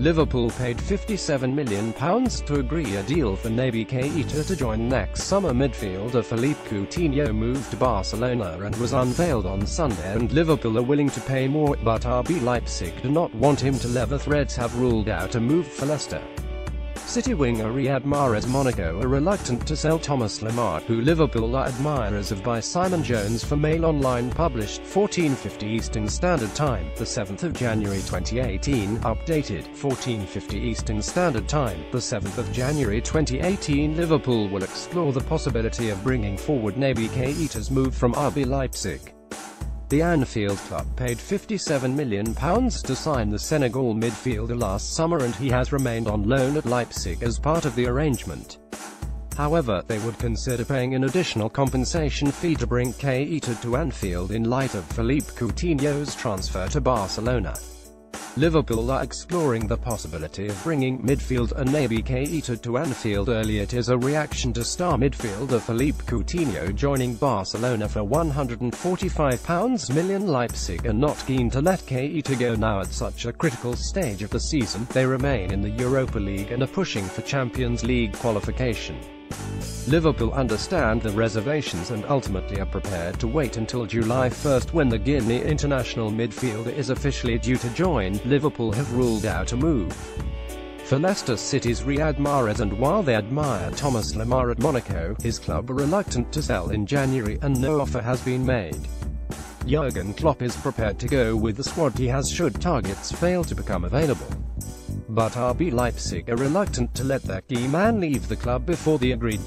Liverpool paid £57 million to agree a deal for Naby Keita to join next summer midfielder Philippe Coutinho moved to Barcelona and was unveiled on Sunday and Liverpool are willing to pay more, but RB Leipzig do not want him to leave. The Reds have ruled out a move for Leicester. City winger Riyad Mahrez Monaco are reluctant to sell Thomas Lemar, who Liverpool are admirers of by Simon Jones for Mail Online published 1450 Eastern Standard Time, the 7th of January 2018, updated 1450 Eastern Standard Time, the 7th of January 2018 Liverpool will explore the possibility of bringing forward Naby Keita's move from RB Leipzig. The Anfield club paid £57 million to sign the Senegal midfielder last summer and he has remained on loan at Leipzig as part of the arrangement. However, they would consider paying an additional compensation fee to bring Keita to Anfield in light of Philippe Coutinho's transfer to Barcelona. Liverpool are exploring the possibility of bringing midfielder Naby Keita to Anfield early. It is a reaction to star midfielder Philippe Coutinho joining Barcelona for £145 million. Leipzig are not keen to let Keita go now at such a critical stage of the season. They remain in the Europa League and are pushing for Champions League qualification. Liverpool understand the reservations and ultimately are prepared to wait until July 1 when the Guinea international midfielder is officially due to join. Liverpool have ruled out a move for Leicester City's Riyad Mahrez and while they admire Thomas Lemar at Monaco, his club are reluctant to sell in January and no offer has been made. Jurgen Klopp is prepared to go with the squad he has should targets fail to become available. But RB Leipzig are reluctant to let their key man leave the club before the agreed